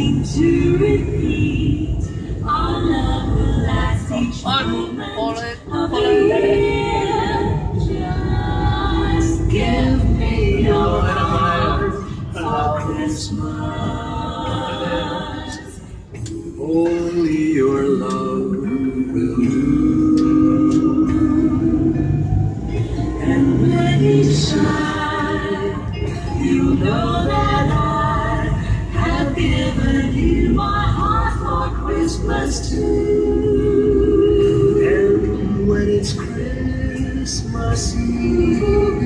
seem to repeat our love will last each moment of the year. Just give me your heart for Christmas. You know that I have given you my heart for Christmas too. And when it's Christmas Eve.